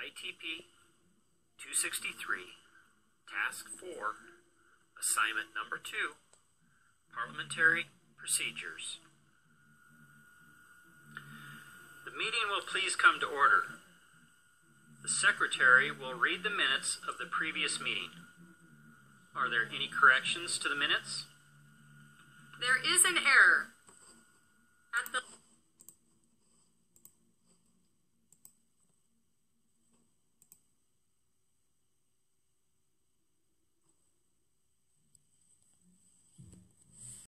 ITP 263, Task 4, Assignment Number 2, Parliamentary Procedures. The meeting will please come to order. The Secretary will read the minutes of the previous meeting. Are there any corrections to the minutes? There is an error.